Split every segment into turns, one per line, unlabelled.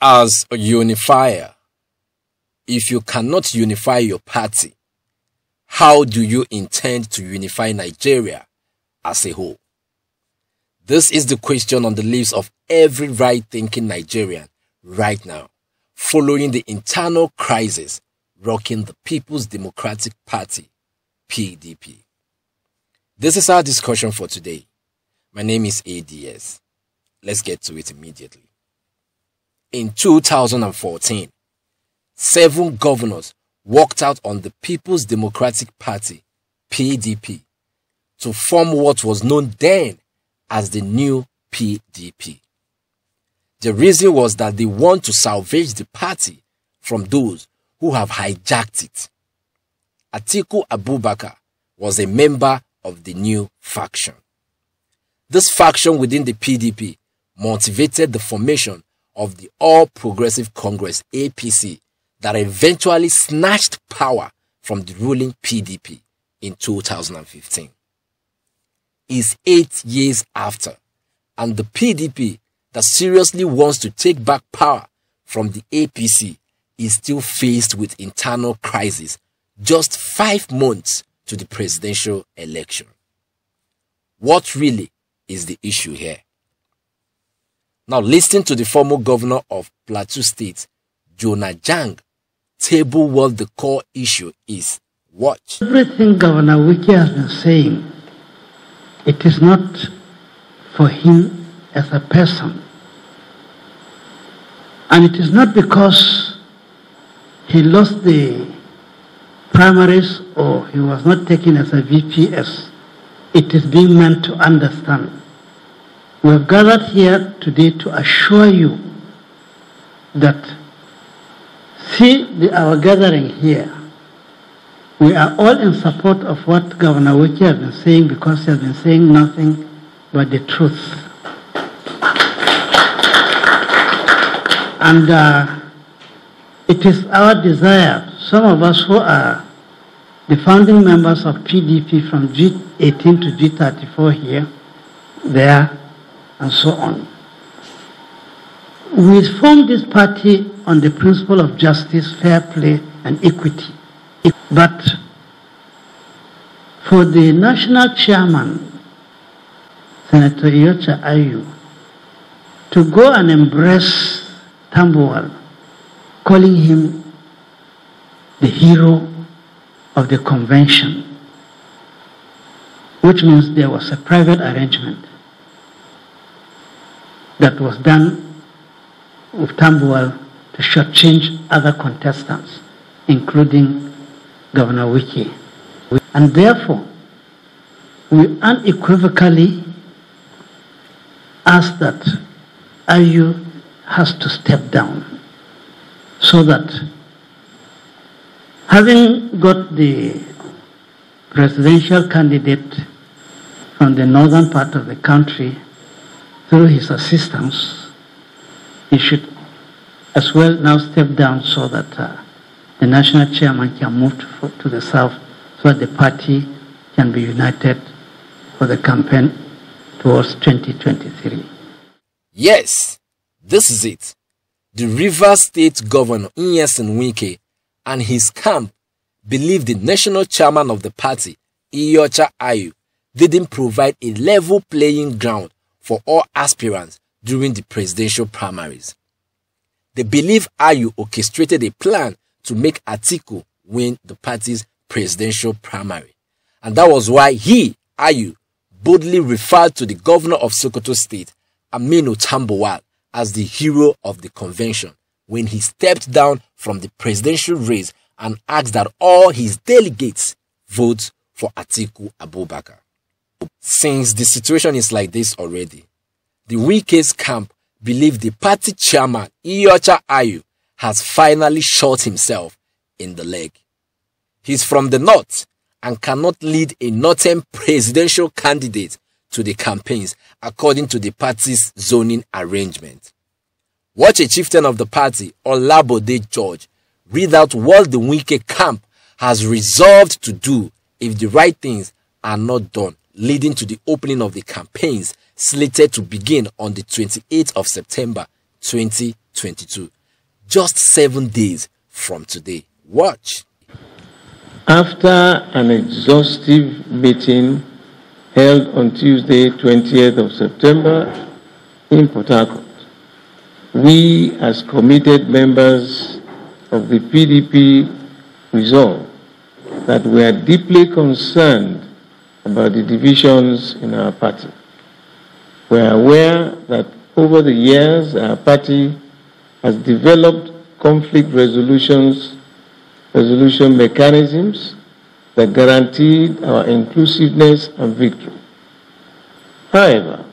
as a unifier, if you cannot unify your party, how do you intend to unify Nigeria as a whole? This is the question on the lips of every right thinking Nigerian right now, following the internal crisis rocking the People's Democratic Party, PDP. This is our discussion for today. My name is ADS. Let's get to it immediately. In 2014, seven governors walked out on the People's Democratic Party, PDP, to form what was known then as the new PDP. The reason was that they want to salvage the party from those who have hijacked it. Atiku Abubakar was a member of the new faction. This faction within the PDP motivated the formation of the All Progressive Congress APC that eventually snatched power from the ruling PDP in 2015. Is eight years after, and the PDP that seriously wants to take back power from the APC is still faced with internal crisis just five months to the presidential election. What really is the issue here? Now listen to the former governor of Plateau State, Jonah Jang, table what the core issue is. Watch.
Everything Governor Wike has been saying, it is not for him as a person. And it is not because he lost the primaries or he was not taken as a VPS. It is being meant to understand. We have gathered here today to assure you that see the, our gathering here. We are all in support of what Governor Wike has been saying because he has been saying nothing but the truth. And uh, it is our desire, some of us who are the founding members of PDP from G18 to G34 here, there, and so on. We formed this party on the principle of justice, fair play, and equity. But for the national chairman, Senator Iyorchia Ayu, to go and embrace Tambuwal calling him the hero of the convention, which means there was a private arrangement that was done with Tambuwal to shortchange other contestants, including Governor Wike. And therefore, we unequivocally ask that Ayu has to step down so that having got the presidential candidate from the northern part of the country through his assistance, he should as well now step down so that uh, the national chairman can move to, to the south so that the party can be united for the campaign towards 2023.
Yes, this is it the Rivers State Governor Nyesom Wike and his camp believe the national chairman of the party, Iyorchia Ayu, didn't provide a level playing ground for all aspirants during the presidential primaries. They believe Ayu orchestrated a plan to make Atiku win the party's presidential primary. And that was why he, Ayu, boldly referred to the governor of Sokoto State, Aminu Tambuwal, as the hero of the convention when he stepped down from the presidential race and asked that all his delegates vote for Atiku Abubakar. Since the situation is like this already, the Wike's camp believe the party chairman Iyorchia Ayu has finally shot himself in the leg. He's from the north and cannot lead a northern presidential candidate to the campaigns according to the party's zoning arrangement. Watch a chieftain of the party, Olabode George, read out what the Wike camp has resolved to do if the right things are not done, leading to the opening of the campaigns slated to begin on the 28th of September 2022. Just seven days from today. Watch.
After an exhaustive meeting held on Tuesday, 20th of September in Port Harcourt, we as committed members of the PDP resolve that we are deeply concerned about the divisions in our party. We are aware that over the years our party has developed conflict resolutions, resolution mechanisms that guaranteed our inclusiveness and victory. However,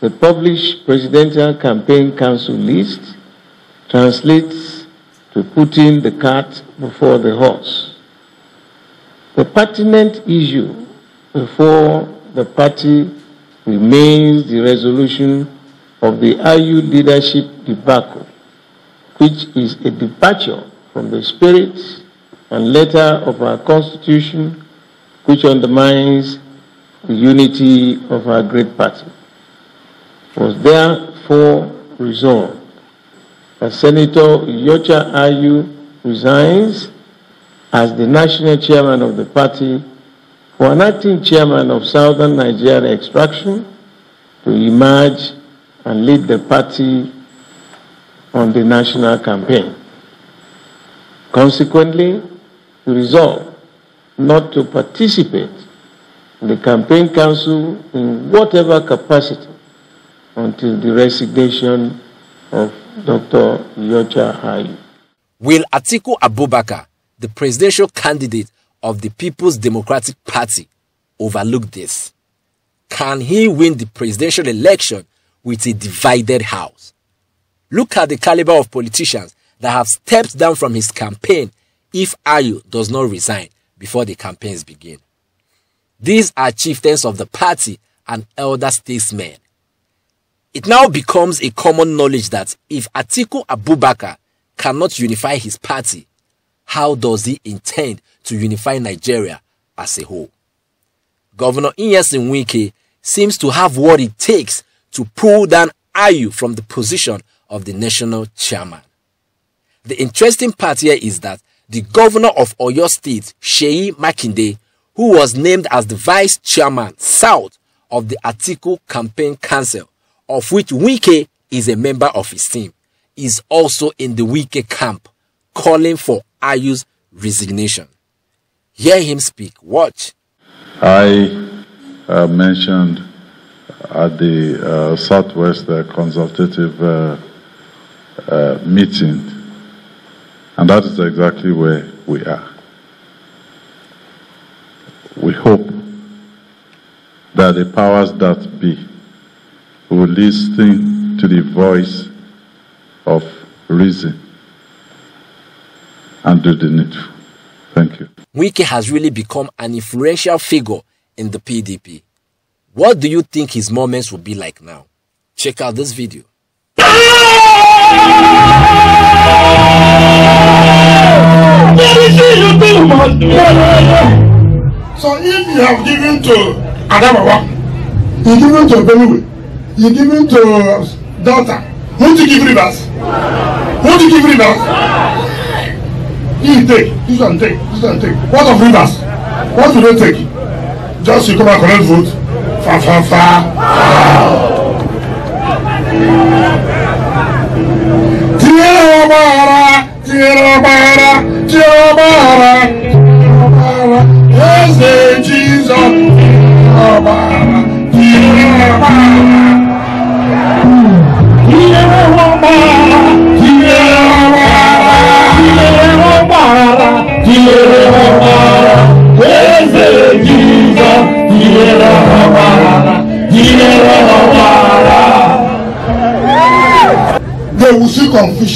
the published Presidential Campaign Council list translates to putting the cart before the horse. The pertinent issue before the party remains the resolution of the Ayu leadership debacle, which is a departure from the spirit and letter of our Constitution, which undermines the unity of our great party. It was therefore resolved that Senator Iyorchia Ayu resigns as the national chairman of the party for an acting chairman of Southern Nigeria Extraction to emerge and lead the party on the national campaign. Consequently, we resolve not to participate in the campaign council in whatever capacity until the resignation of Dr. Iyorchia Ayu.
Will Atiku Abubakar, the presidential candidate of the People's Democratic Party, overlook this? Can he win the presidential election with a divided house? Look at the caliber of politicians that have stepped down from his campaign if Ayu does not resign before the campaigns begin. These are chieftains of the party and elder statesmen. It now becomes a common knowledge that if Atiku Abubakar cannot unify his party, how does he intend to unify Nigeria as a whole? Governor Nyesom Wike seems to have what it takes to pull down Ayu from the position of the national chairman. The interesting part here is that the governor of Oyo State, Seyi Makinde, who was named as the vice chairman south of the Atiku Campaign Council, of which Wike is a member of his team, is also in the Wike camp, calling for Ayu's resignation. Hear him speak. Watch.
I uh, mentioned at the uh, Southwest uh, Consultative uh, uh, meeting, and that is exactly where we are. We hope that the powers that be will listen to the voice of reason and do the needful. Thank you.
Wike has really become an influential figure in the PDP. What do you think his moments will be like now? Check out this video.
So if you have given to Adamawa, you given to Benue, you given to Delta, won't you give rivers? Won't you give rivers? You take, this one take, this one take. What of rivers? What do they take? Just you come and collect vote. Fa fa fa. Tierra bara, tierra bara, tierra bara, tierra bara. Eze Jesus, tierra bara, tierra bara.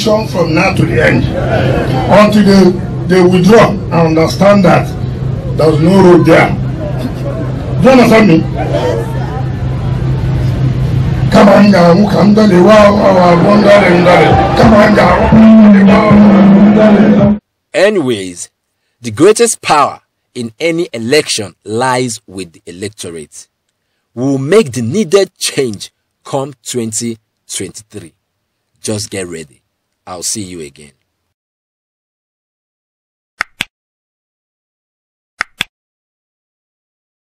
See from now to the end until they, they withdraw and understand that there's no road there. Do you understand me? Kama m ga-anwụ ka m dalewa abụọ ndale ndale kama m ga-anwụ.
Anyways, the greatest power in any election lies with the electorate. We will make the needed change come 2023. Just get ready. I'll see you again.